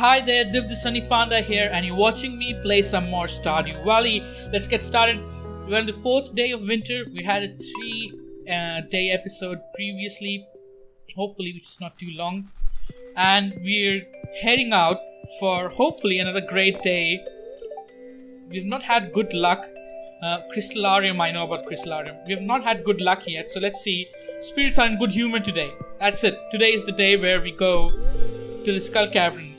Hi there, Div the Sunny Panda here, and you're watching me play some more Stardew Valley. Let's get started. We're on the fourth day of winter. We had a three uh, day episode previously, hopefully, which is not too long. And we're heading out for hopefully another great day. We've not had good luck. Uh, Crystalarium, I know about Crystalarium. We have not had good luck yet, so let's see. Spirits are in good humor today. That's it. Today is the day where we go to the Skull Cavern.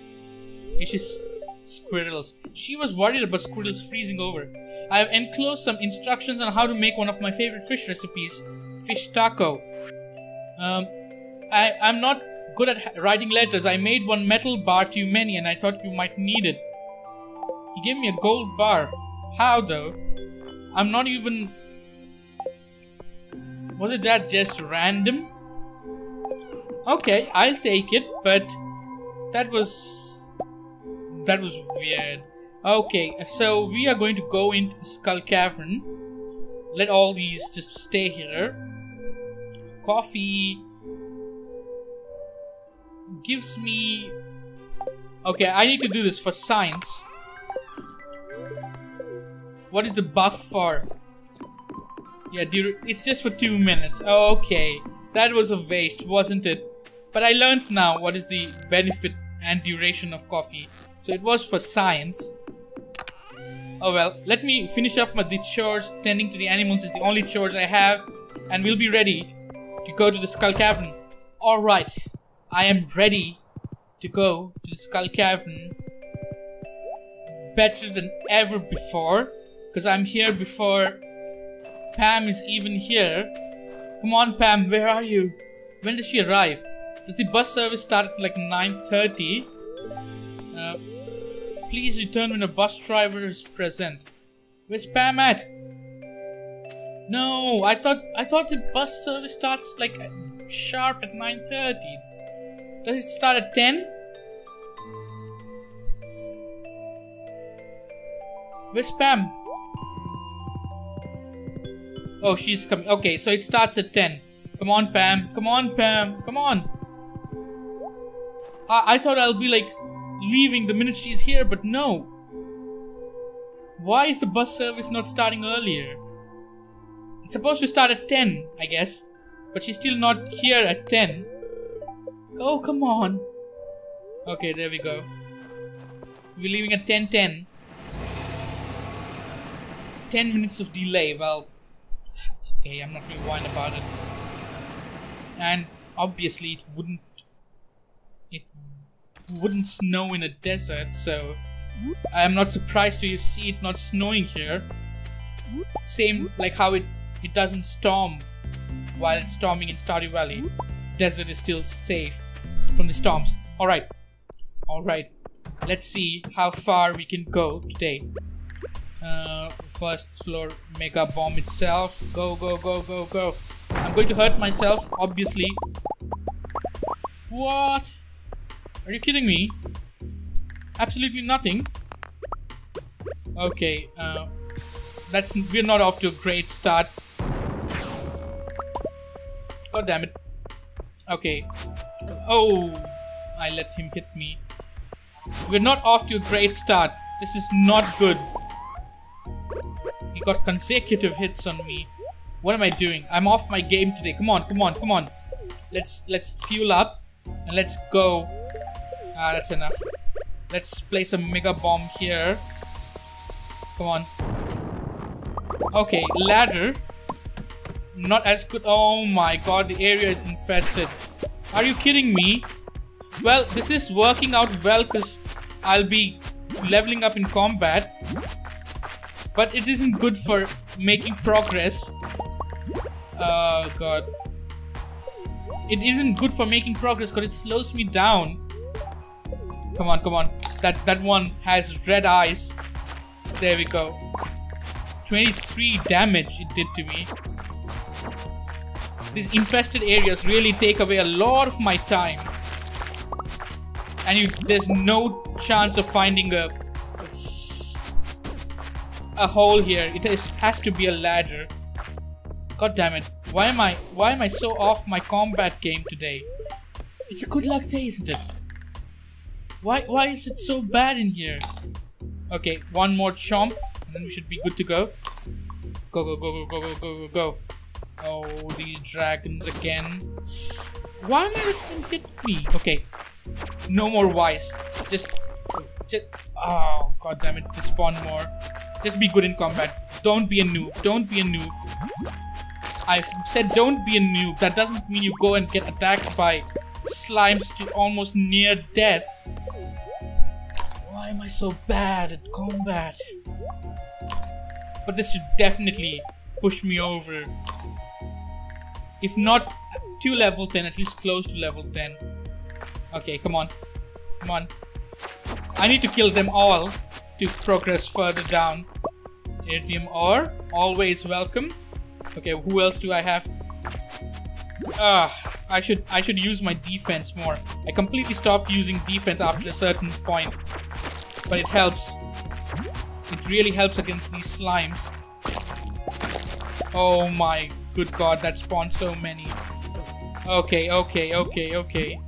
Just squirrels. She was worried about squirrels freezing over. I have enclosed some instructions on how to make one of my favorite fish recipes, fish taco. Um, I, I'm not good at writing letters. I made one metal bar too many and I thought you might need it. He gave me a gold bar. How though? I'm not even. Was it that just random? Okay, I'll take it, but that was. That was weird. Okay, so we are going to go into the Skull Cavern. Let all these just stay here. Coffee gives me. Okay, I need to do this for science. What is the buff for? Yeah, dude, it's just for two minutes. Okay, that was a waste, wasn't it? But I learned now what is the benefit and duration of coffee. So it was for science. Oh well, let me finish up my the chores. Tending to the animals is the only chores I have, and we'll be ready to go to the Skull Cavern. Alright, I am ready to go to the Skull Cavern better than ever before because I'm here before Pam is even here. Come on, Pam, where are you? When does she arrive? Does the bus service start at like 9.30? Uh, please return when a bus driver is present. Where's Pam at? No, I thought I thought the bus service starts like sharp at 9.30. Does it start at 10? Where's Pam? Oh, she's coming. Okay, so it starts at 10. Come on, Pam. Come on, Pam. Come on. I, I thought I'll be like leaving the minute she's here, but no. Why is the bus service not starting earlier? It's supposed to start at 10, I guess. But she's still not here at 10. Oh, come on. Okay, there we go. We're leaving at 10.10. 10 minutes of delay. Well, it's okay. I'm not going to whine about it. And obviously, it wouldn't. Wouldn't snow in a desert, so I am not surprised to see it not snowing here. Same like how it it doesn't storm while it's storming in Stardew Valley. Desert is still safe from the storms. All right, all right. Let's see how far we can go today. Uh, first floor mega bomb itself. Go, go, go, go, go. I'm going to hurt myself, obviously. What? Are you kidding me? Absolutely nothing. Okay, uh, that's we're not off to a great start. God damn it. Okay. Oh, I let him hit me. We're not off to a great start. This is not good. He got consecutive hits on me. What am I doing? I'm off my game today. Come on, come on, come on. Let's let's fuel up and let's go. Ah, that's enough. Let's place a mega bomb here. Come on. Okay, ladder. Not as good. Oh my god, the area is infested. Are you kidding me? Well, this is working out well because I'll be leveling up in combat. But it isn't good for making progress. Oh god. It isn't good for making progress because it slows me down. Come on, come on. That that one has red eyes. There we go. 23 damage it did to me. These infested areas really take away a lot of my time. And you, there's no chance of finding a a hole here. It is, has to be a ladder. God damn it. Why am I why am I so off my combat game today? It's a good luck day, isn't it? Why why is it so bad in here? Okay, one more chomp, and then we should be good to go. Go go go go go go go go go. Oh, these dragons again. Why am I letting hit me? Okay. No more wise. Just just oh god damn it, spawn more. Just be good in combat. Don't be a noob. Don't be a noob. I said don't be a noob. That doesn't mean you go and get attacked by slimes to almost near death. Am I so bad at combat? But this should definitely push me over. If not to level 10, at least close to level 10. Okay, come on. Come on. I need to kill them all to progress further down. Iridium ore, always welcome. Okay, who else do I have? Ah, I should I should use my defense more. I completely stopped using defense after a certain point. But it helps. It really helps against these slimes. Oh my good god, that spawned so many. Okay, okay, okay, okay.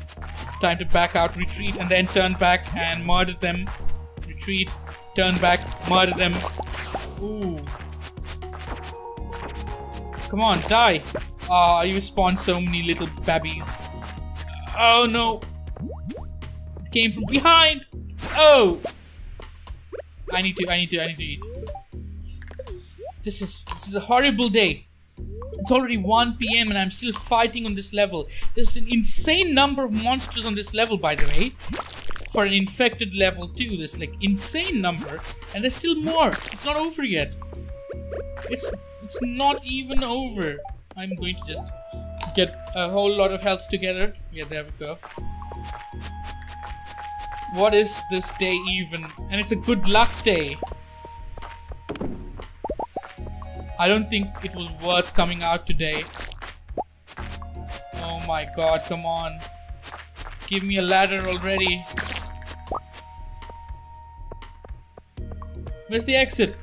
Time to back out, retreat, and then turn back and murder them. Retreat, turn back, murder them. Ooh. Come on, die. Ah, oh, you spawned so many little babbies. Oh no. It came from behind. Oh. I need to, I need to, I need to eat. This is, this is a horrible day. It's already 1 p.m. and I'm still fighting on this level. There's an insane number of monsters on this level, by the way. For an infected level too, there's like insane number. And there's still more. It's not over yet. It's, it's not even over. I'm going to just get a whole lot of health together. Yeah, there we go. What is this day even? And it's a good luck day. I don't think it was worth coming out today. Oh my god, come on. Give me a ladder already. Where's the exit?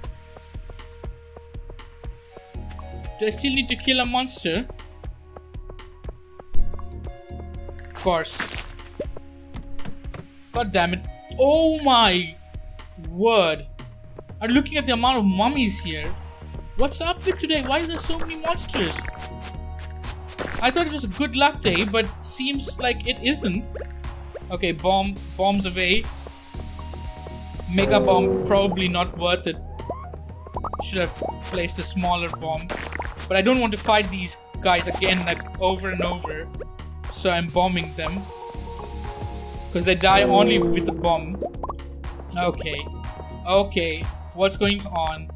Do I still need to kill a monster? Of course. God damn it. Oh my word. You looking at the amount of mummies here? What's up with today? Why is there so many monsters? I thought it was a good luck day, but seems like it isn't. Okay, bomb, bombs away. Mega bomb, probably not worth it. Should have placed a smaller bomb. But I don't want to fight these guys again like over and over. So I'm bombing them. Because they die only with the bomb. Okay. Okay. What's going on?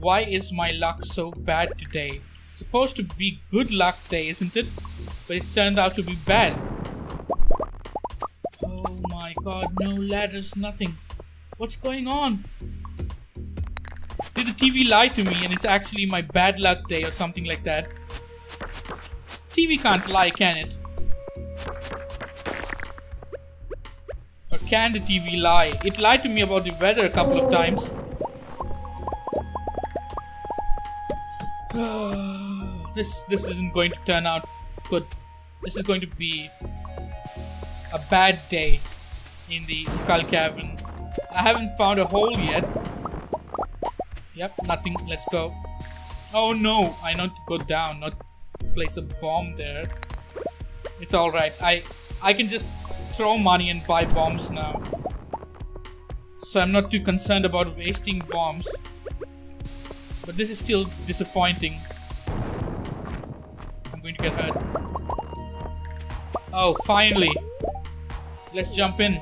Why is my luck so bad today? It's supposed to be good luck day, isn't it? But it turned out to be bad. Oh my god, no ladders, nothing. What's going on? Did the TV lie to me and it's actually my bad luck day or something like that? TV can't lie, can it? Can the TV lie? It lied to me about the weather a couple of times. this this isn't going to turn out good. This is going to be a bad day in the Skull Cavern. I haven't found a hole yet. Yep, nothing. Let's go. Oh no, I to go down, not place a bomb there. It's alright. I I can just throw money and buy bombs now. So I'm not too concerned about wasting bombs. But this is still disappointing. I'm going to get hurt. Oh, finally. Let's jump in.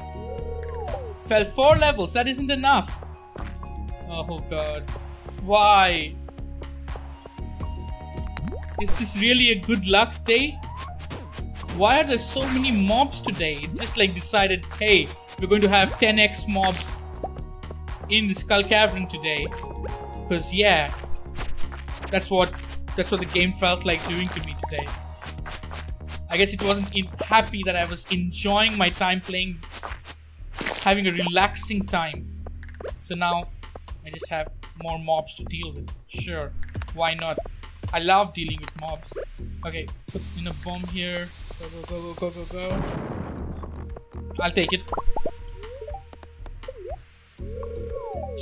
Fell four levels, that isn't enough. Oh god. Why? Is this really a good luck day? Why are there so many mobs today? It just like decided, hey, we're going to have 10x mobs in the Skull Cavern today. Because yeah, that's what that's what the game felt like doing to me today. I guess it wasn't happy that I was enjoying my time playing, having a relaxing time. So now I just have more mobs to deal with. Sure, why not? I love dealing with mobs. Okay, put in a bomb here. Go, go, go, go, go, go, go. I'll take it.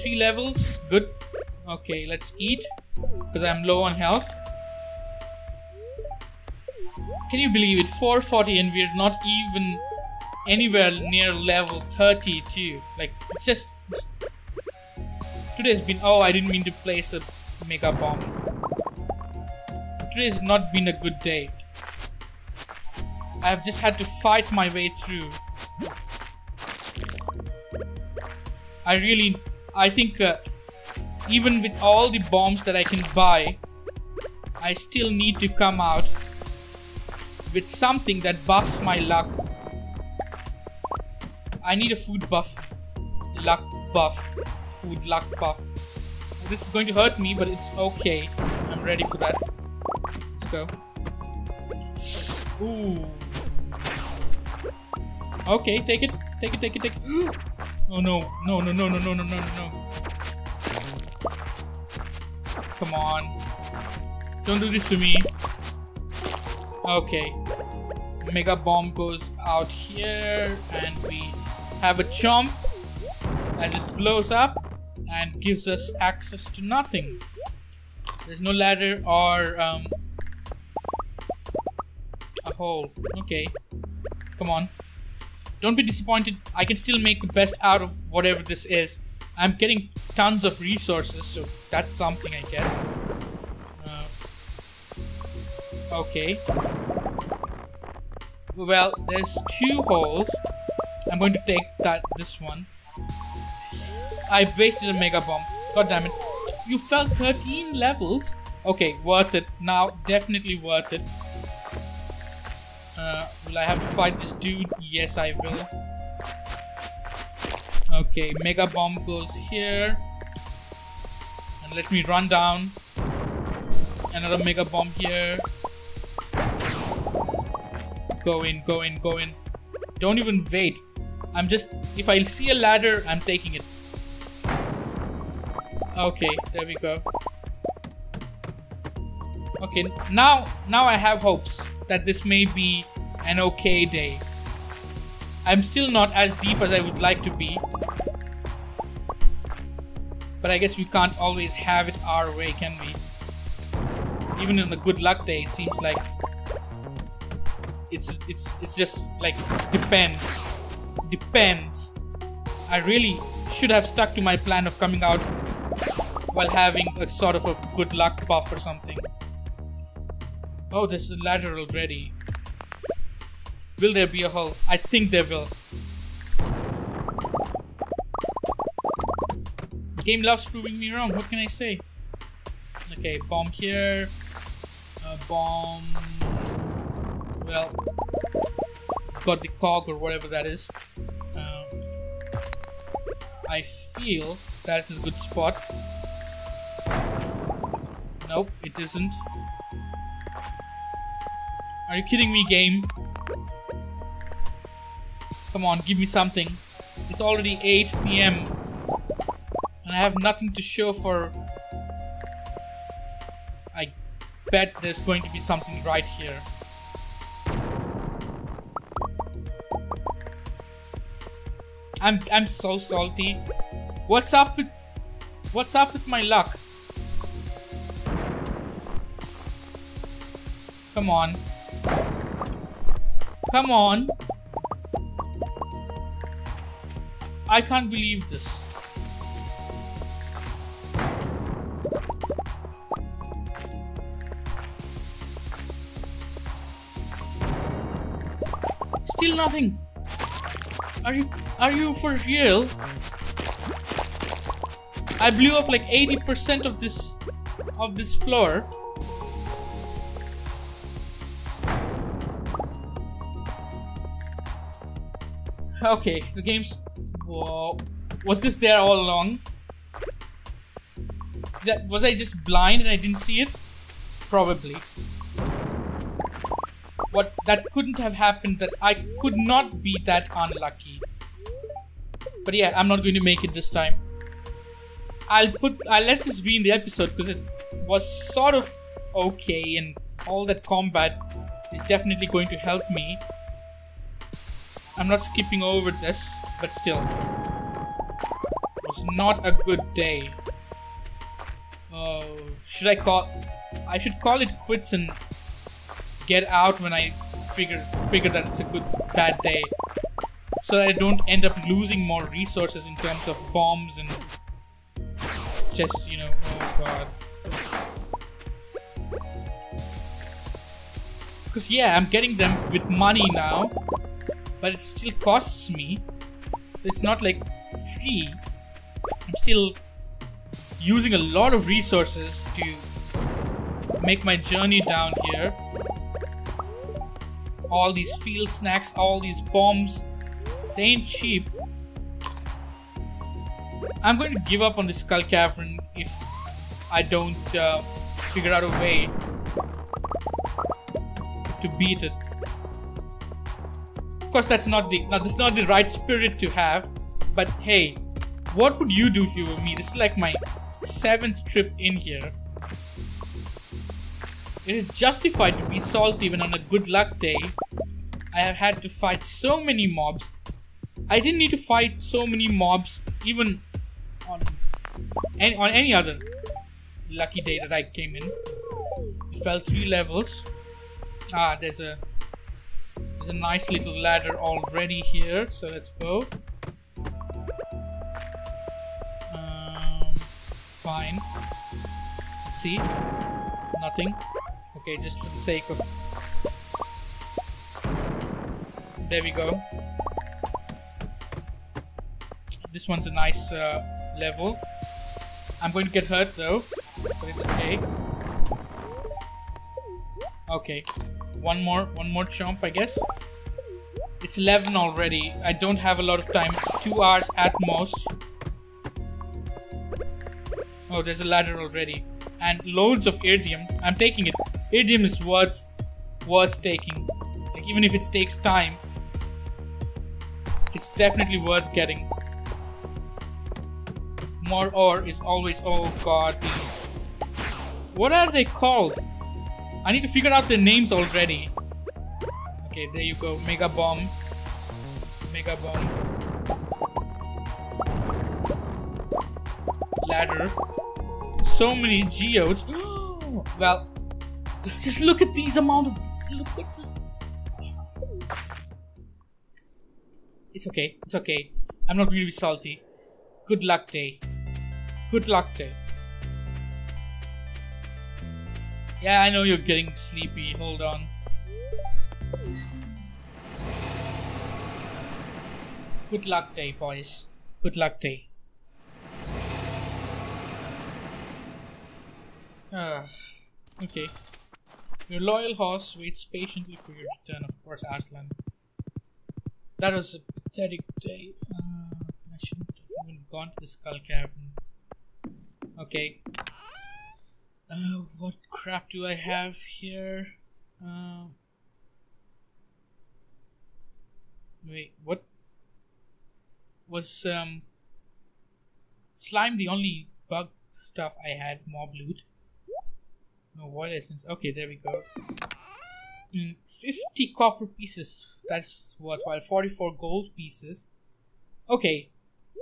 three levels. Good. Okay, let's eat. Because I'm low on health. Can you believe it? 440 and we're not even anywhere near level 32. Like, it's just... It's, today's been... Oh, I didn't mean to place a mega bomb. Today's not been a good day. I've just had to fight my way through. I really... I think... Uh, even with all the bombs that I can buy, I still need to come out with something that buffs my luck. I need a food buff. Luck buff. Food luck buff. This is going to hurt me, but it's okay. I'm ready for that. Let's go. Ooh. Okay, take it. Take it, take it, take it. Oh no. No, no, no, no, no, no, no, no. Come on. Don't do this to me. Okay. Mega bomb goes out here and we have a chomp as it blows up and gives us access to nothing. There's no ladder or um, a hole. Okay. Come on. Don't be disappointed. I can still make the best out of whatever this is. I'm getting tons of resources, so that's something, I guess. Uh, okay. Well, there's two holes. I'm going to take that this one. I wasted a mega bomb. God damn it. You fell 13 levels? Okay, worth it. Now, definitely worth it. Uh, will I have to fight this dude? Yes, I will. Okay, Mega Bomb goes here. And let me run down. Another Mega Bomb here. Go in, go in, go in. Don't even wait. I'm just... If I see a ladder, I'm taking it. Okay, there we go. Okay, now, now I have hopes that this may be an okay day. I'm still not as deep as I would like to be. But I guess we can't always have it our way, can we? Even in a good luck day, it seems like it's it's it's just like depends. Depends. I really should have stuck to my plan of coming out while having a sort of a good luck buff or something. Oh, there's a ladder already. Will there be a hole? I think there will. The game loves proving me wrong. What can I say? Okay, bomb here. Bomb. Well, got the cog or whatever that is. Um, I feel that's a good spot. Nope, it isn't. Are you kidding me, game? Come on, give me something. It's already 8 p.m. And I have nothing to show for... I bet there's going to be something right here. I'm I'm so salty. What's up with What's up with my luck? Come on. Come on. I can't believe this. Still nothing. Are you are you for real? I blew up like 80% of this of this floor. Okay, the game's Whoa. Was this there all along? That, was I just blind and I didn't see it? Probably. What that couldn't have happened that I could not be that unlucky. But yeah, I'm not going to make it this time. I'll put I'll let this be in the episode because it was sort of okay and all that combat is definitely going to help me. I'm not skipping over this but still. It's not a good day. Oh, should I call? I should call it quits and get out when I figure figure that it's a good bad day, so that I don't end up losing more resources in terms of bombs and just you know. Oh god. Because yeah, I'm getting them with money now, but it still costs me. It's not like free. I'm still using a lot of resources to make my journey down here. All these field snacks, all these bombs, they ain't cheap. I'm going to give up on the Skull Cavern if I don't uh, figure out a way to beat it. Course, that's not the now that's not the right spirit to have. But hey, what would you do if you were me? This is like my seventh trip in here. It is justified to be salty when on a good luck day. I have had to fight so many mobs. I didn't need to fight so many mobs even on any, on any other lucky day that I came in. It fell three levels. Ah, there's a there's a nice little ladder already here, so let's go. Um, fine. Let's see. Nothing. Okay, just for the sake of... There we go. This one's a nice uh, level. I'm going to get hurt though, but it's okay. Okay, one more, one more chomp, I guess. It's 11 already. I don't have a lot of time. Two hours at most. Oh, there's a ladder already. And loads of iridium. I'm taking it. Iridium is worth worth taking. Like even if it takes time, it's definitely worth getting. More ore is always oh god these what are they called? I need to figure out their names already. Okay, there you go. Mega bomb. Mega bomb. Ladder. So many geodes. well, just look at these amount of look at this. It's okay. It's okay. I'm not really salty. Good luck day. Good luck day. Yeah, I know you're getting sleepy. Hold on. Good luck day, boys. Good luck day. Ah, okay. Your loyal horse waits patiently for your return, of course, Aslan. That was a pathetic day. Uh, I shouldn't have even gone to the Skull Cavern. Okay. Uh, what crap do I have here? Uh, wait, what? Was, um, slime the only bug stuff I had mob loot? No void essence. Okay, there we go. Mm, 50 copper pieces. That's what? While 44 gold pieces. Okay.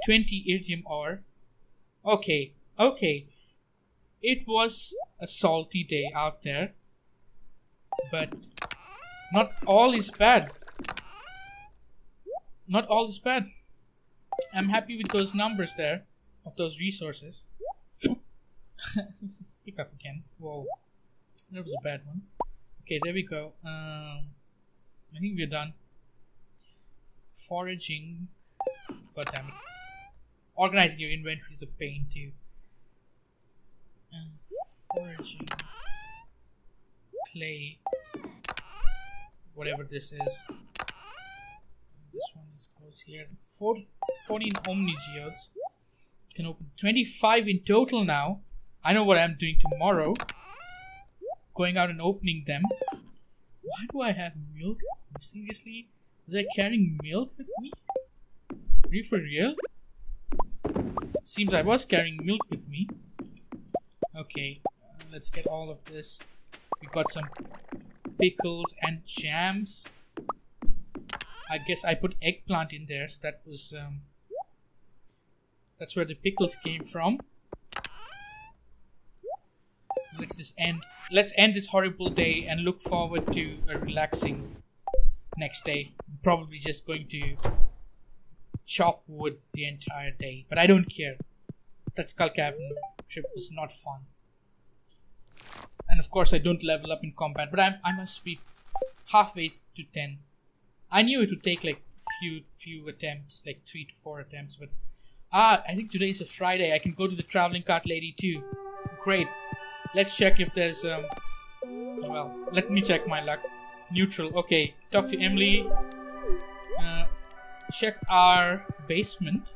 20 iridium ore. Okay. Okay. It was a salty day out there. But not all is bad. Not all is bad. I'm happy with those numbers there of those resources. Hiccup again. Whoa. That was a bad one. Okay, there we go. Um, I think we're done. Foraging. God damn it. Organizing your inventory is a pain too. Uh, foraging. Clay. Whatever this is. This one is goes here. 40, 14 Omni Geodes. Can open 25 in total now. I know what I'm doing tomorrow. Going out and opening them. Why do I have milk? Seriously? Was I carrying milk with me? Are you for real? Seems I was carrying milk with me. Okay, uh, let's get all of this. We got some pickles and jams. I guess I put eggplant in there, so that was um, That's where the pickles came from. Let's just end. Let's end this horrible day and look forward to a relaxing next day. I'm probably just going to chop wood the entire day, but I don't care. That Skull Cavern trip was not fun. And of course, I don't level up in combat, but I'm, I must be halfway to 10. I knew it would take like few few attempts, like three to four attempts, but ah, I think today is a Friday. I can go to the traveling cart lady too. Great. Let's check if there's um. Well, let me check my luck. Neutral. Okay. Talk to Emily. Uh, check our basement.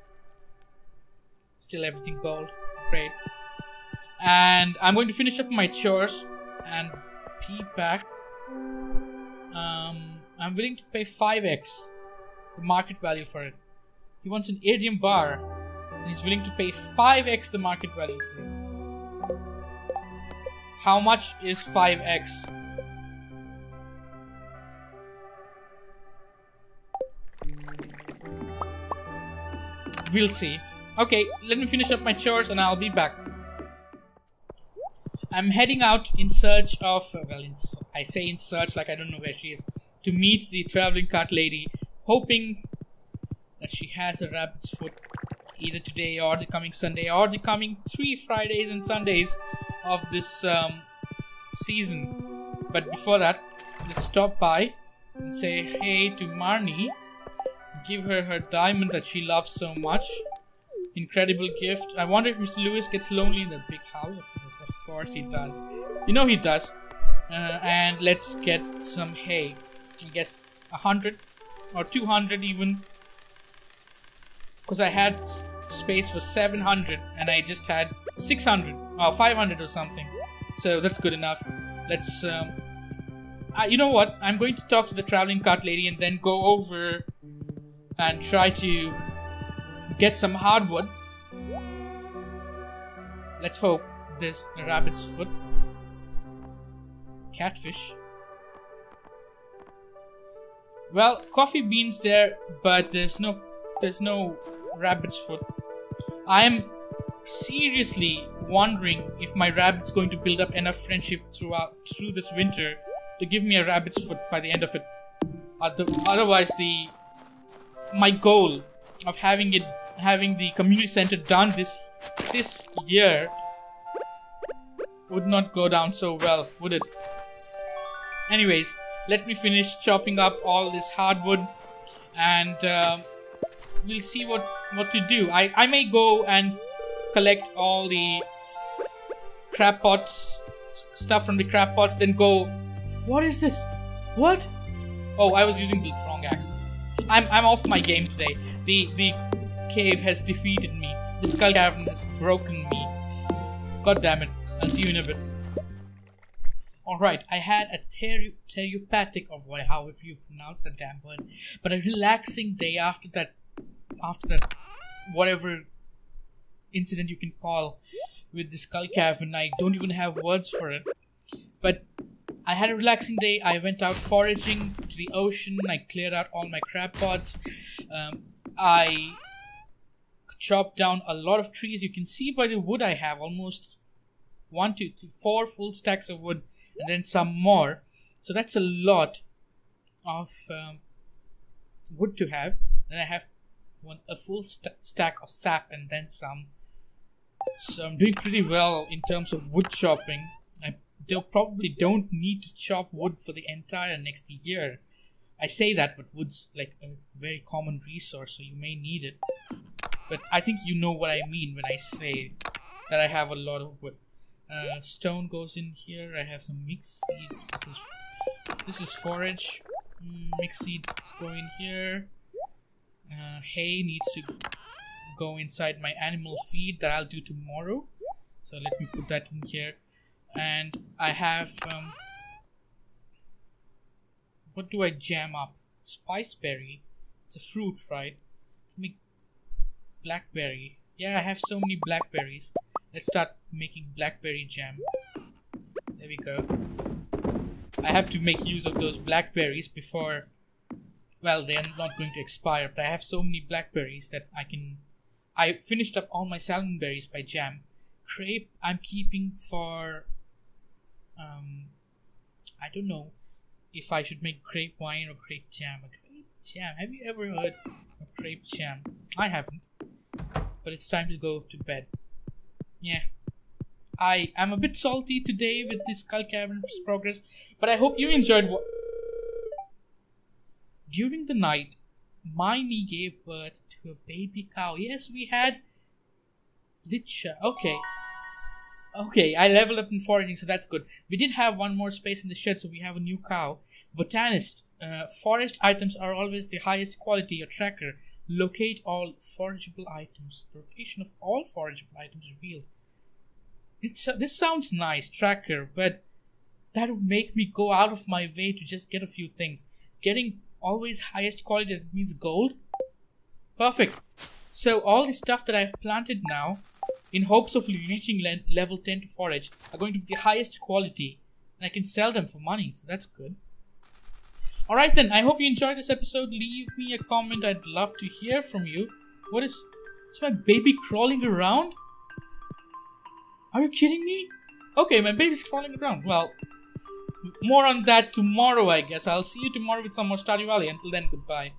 Still everything gold. Great. And I'm going to finish up my chores and pee back. Um, I'm willing to pay 5x the market value for it. He wants an iridium bar and he's willing to pay 5x the market value for it. How much is 5x? We'll see. Okay, let me finish up my chores and I'll be back. I'm heading out in search of, well, in, I say in search like I don't know where she is, to meet the traveling cart lady, hoping that she has a rabbit's foot either today or the coming Sunday or the coming three Fridays and Sundays of this um, season. But before that, let's stop by and say hey to Marnie, give her her diamond that she loves so much incredible gift. I wonder if Mr. Lewis gets lonely in that big house of his. Of course he does. You know he does. Uh, and let's get some hay. I guess a hundred or two hundred even. Because I had space for 700 and I just had 600 or 500 or something. So that's good enough. Let's. Um, uh, you know what? I'm going to talk to the traveling cart lady and then go over and try to get some hardwood. Let's hope this rabbit's foot. Catfish. Well, coffee beans there, but there's no there's no rabbit's foot. I am seriously wondering if my rabbit's going to build up enough friendship throughout through this winter to give me a rabbit's foot by the end of it. Otherwise, the my goal of having it having the community center done this this year would not go down so well, would it? Anyways, let me finish chopping up all this hardwood and uh, we'll see what what to do. I, I may go and collect all the crab pots, stuff from the crab pots, then go. What is this? What? Oh, I was using the wrong axe. I'm I'm off my game today. The the cave has defeated me. The skull cavern has broken me. God damn it. I'll see you in a bit. Alright, I had a teri- therapeutic, or what, however you pronounce that damn word, but a relaxing day after that, after that, whatever incident you can call with the skull cavern. I don't even have words for it. But I had a relaxing day. I went out foraging to the ocean. I cleared out all my crab pots. Um, I chopped down a lot of trees. You can see by the wood I have almost one, two, three, four full stacks of wood, and then some more. So that's a lot of um, wood to have. Then I have one a full st- stack of sap, and then some. So I'm doing pretty well in terms of wood chopping. I don't, probably don't need to chop wood for the entire next year. I say that, but wood's like a very common resource, so you may need it. But I think you know what I mean when I say that I have a lot of wood. Uh, stone goes in here. I have some mixed seeds. This is this is forage. Mm, mixed seeds go in here. Uh, hay needs to go inside my animal feed that I'll do tomorrow. So let me put that in here. And I have um, what do I jam up? Spiceberry. It's a fruit, right? Make blackberry. Yeah, I have so many blackberries. Let's start making blackberry jam. There we go. I have to make use of those blackberries before... Well, they're not going to expire, but I have so many blackberries that I can I finished up all my salmon berries by jam. Crepe I'm keeping for um I don't know if I should make grape wine or grape jam. A crepe jam. Have you ever heard of grape jam? I haven't. But it's time to go to bed. Yeah. I am a bit salty today with this Skull Cavern's progress, but I hope you enjoyed what. During the night, Miney gave birth to a baby cow. Yes, we had Licha. Okay. Okay, I leveled up in foraging, so that's good. We did have one more space in the shed, so we have a new cow. Botanist. Uh, forest items are always the highest quality. A tracker. Locate all forageable items. Location of all forageable items revealed. It's, uh, this sounds nice, tracker, but that would make me go out of my way to just get a few things. Getting always highest quality means gold. Perfect. So all the stuff that I've planted now, in hopes of reaching le level 10 to forage, are going to be the highest quality. And I can sell them for money, so that's good. Alright then, I hope you enjoyed this episode. Leave me a comment, I'd love to hear from you. What is... Is my baby crawling around? Are you kidding me? Okay, my baby's crawling around. Well, more on that tomorrow, I guess. I'll see you tomorrow with some more Stardew Valley. Until then, goodbye.